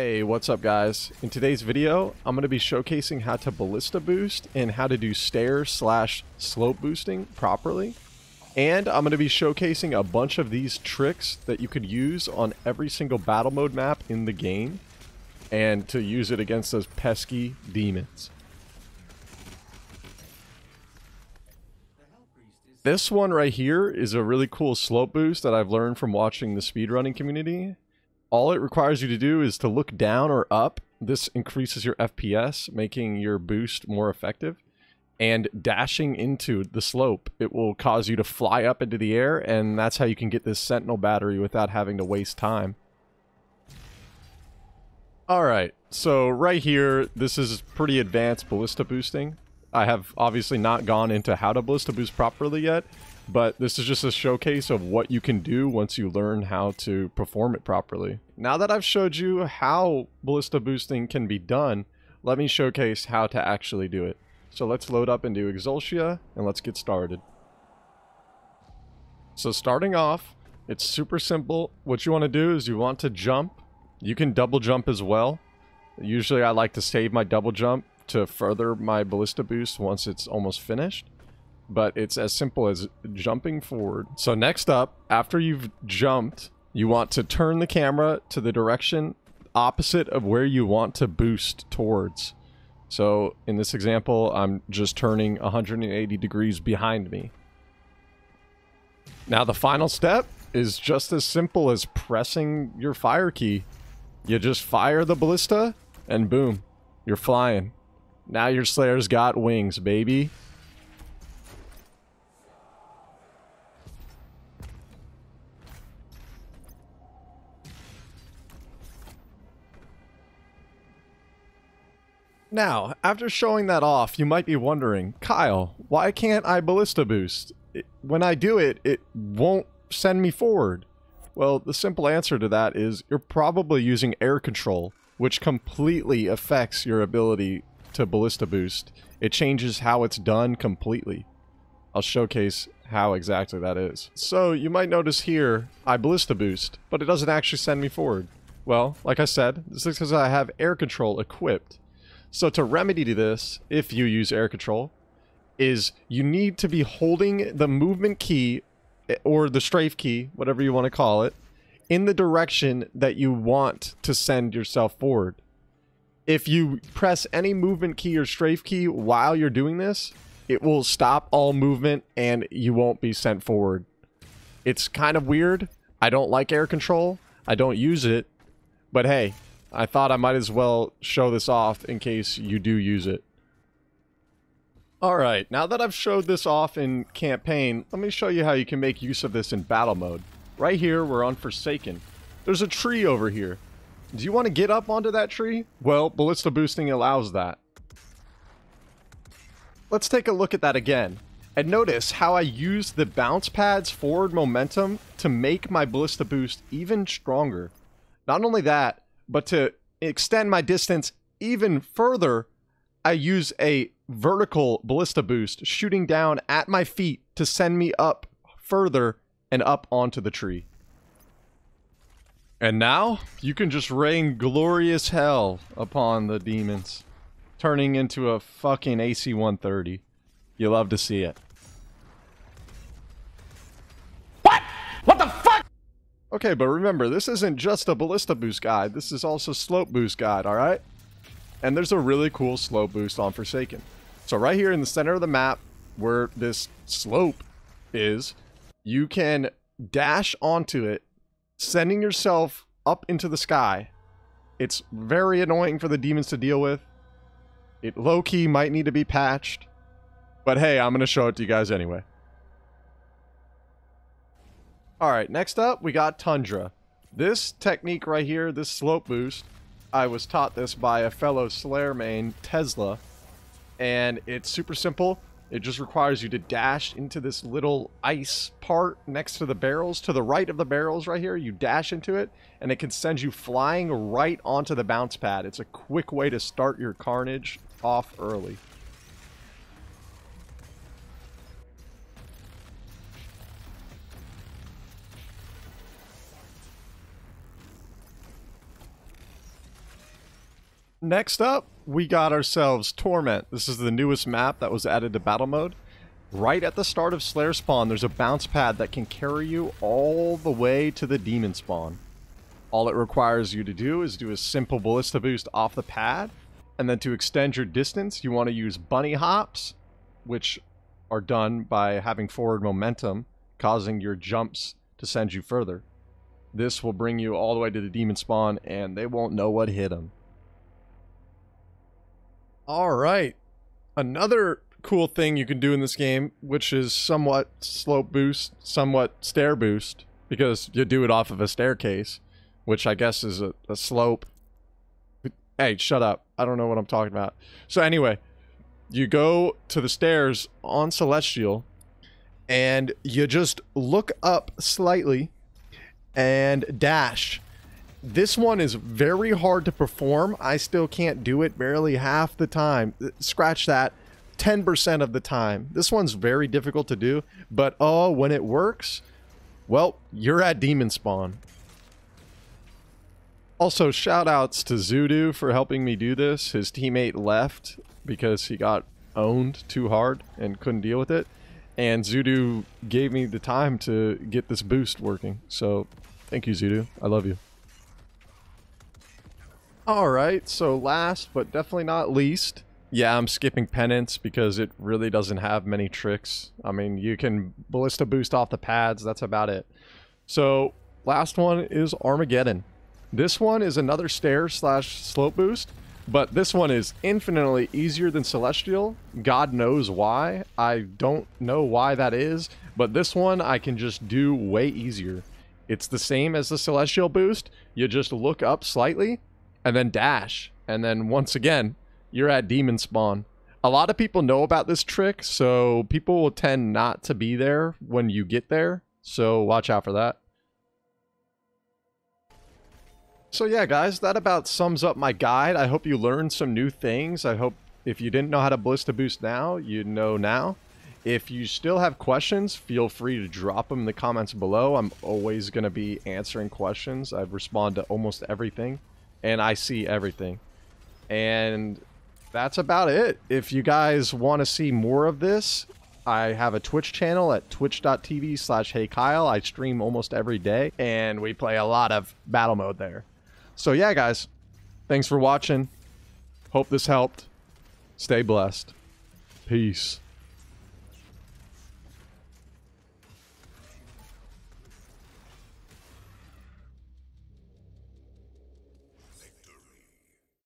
Hey, what's up guys? In today's video, I'm going to be showcasing how to ballista boost and how to do stair slash slope boosting properly. And I'm going to be showcasing a bunch of these tricks that you could use on every single battle mode map in the game and to use it against those pesky demons. This one right here is a really cool slope boost that I've learned from watching the speedrunning community all it requires you to do is to look down or up. This increases your FPS, making your boost more effective. And dashing into the slope, it will cause you to fly up into the air, and that's how you can get this Sentinel battery without having to waste time. Alright, so right here, this is pretty advanced ballista boosting. I have obviously not gone into how to ballista boost properly yet, but this is just a showcase of what you can do once you learn how to perform it properly. Now that I've showed you how ballista boosting can be done, let me showcase how to actually do it. So let's load up into Exultia and let's get started. So starting off, it's super simple. What you want to do is you want to jump. You can double jump as well. Usually I like to save my double jump to further my ballista boost once it's almost finished but it's as simple as jumping forward. So next up, after you've jumped, you want to turn the camera to the direction opposite of where you want to boost towards. So in this example, I'm just turning 180 degrees behind me. Now the final step is just as simple as pressing your fire key. You just fire the ballista and boom, you're flying. Now your Slayer's got wings, baby. Now, after showing that off, you might be wondering, Kyle, why can't I ballista boost? It, when I do it, it won't send me forward. Well, the simple answer to that is you're probably using air control, which completely affects your ability to ballista boost. It changes how it's done completely. I'll showcase how exactly that is. So you might notice here, I ballista boost, but it doesn't actually send me forward. Well, like I said, this is because I have air control equipped. So to remedy to this, if you use air control, is you need to be holding the movement key eh, or the strafe key, whatever you want to call it, in the direction that you want to send yourself forward. If you press any movement key or strafe key while you're doing this, it will stop all movement and you won't be sent forward. It's kind of weird. I don't like air control. I don't use it. But hey, I thought I might as well show this off in case you do use it. Alright, now that I've showed this off in campaign, let me show you how you can make use of this in battle mode. Right here, we're on Forsaken. There's a tree over here. Do you want to get up onto that tree? Well, Ballista Boosting allows that. Let's take a look at that again. And notice how I use the bounce pad's forward momentum to make my Ballista Boost even stronger. Not only that, but to extend my distance even further, I use a vertical ballista boost shooting down at my feet to send me up further and up onto the tree. And now, you can just rain glorious hell upon the demons, turning into a fucking AC-130. You love to see it. Okay, but remember, this isn't just a ballista boost guide. This is also slope boost guide, alright? And there's a really cool slope boost on Forsaken. So right here in the center of the map, where this slope is, you can dash onto it, sending yourself up into the sky. It's very annoying for the demons to deal with. It low-key might need to be patched. But hey, I'm going to show it to you guys anyway. Alright, next up, we got Tundra. This technique right here, this slope boost, I was taught this by a fellow Slayer main, Tesla. And it's super simple. It just requires you to dash into this little ice part next to the barrels. To the right of the barrels right here, you dash into it, and it can send you flying right onto the bounce pad. It's a quick way to start your carnage off early. Next up, we got ourselves Torment. This is the newest map that was added to battle mode. Right at the start of Slayer spawn, there's a bounce pad that can carry you all the way to the demon spawn. All it requires you to do is do a simple ballista boost off the pad, and then to extend your distance, you want to use bunny hops, which are done by having forward momentum, causing your jumps to send you further. This will bring you all the way to the demon spawn, and they won't know what hit them. All right. Another cool thing you can do in this game, which is somewhat slope boost, somewhat stair boost, because you do it off of a staircase, which I guess is a, a slope. Hey, shut up. I don't know what I'm talking about. So anyway, you go to the stairs on Celestial, and you just look up slightly and dash. This one is very hard to perform. I still can't do it barely half the time. Uh, scratch that. 10% of the time. This one's very difficult to do, but oh, when it works, well, you're at Demon Spawn. Also, shout outs to Zudu for helping me do this. His teammate left because he got owned too hard and couldn't deal with it. And Zudu gave me the time to get this boost working. So, thank you, Zudu. I love you. Alright, so last but definitely not least, yeah, I'm skipping Penance because it really doesn't have many tricks. I mean, you can Ballista boost off the pads, that's about it. So, last one is Armageddon. This one is another stair slash slope boost, but this one is infinitely easier than Celestial. God knows why. I don't know why that is, but this one I can just do way easier. It's the same as the Celestial boost. You just look up slightly, and then dash. And then once again, you're at demon spawn. A lot of people know about this trick, so people will tend not to be there when you get there. So watch out for that. So yeah, guys, that about sums up my guide. I hope you learned some new things. I hope if you didn't know how to Ballista Boost now, you know now. If you still have questions, feel free to drop them in the comments below. I'm always going to be answering questions. I respond to almost everything and I see everything. And that's about it. If you guys want to see more of this, I have a Twitch channel at twitch.tv slash heykyle. I stream almost every day, and we play a lot of battle mode there. So yeah, guys, thanks for watching. Hope this helped. Stay blessed. Peace.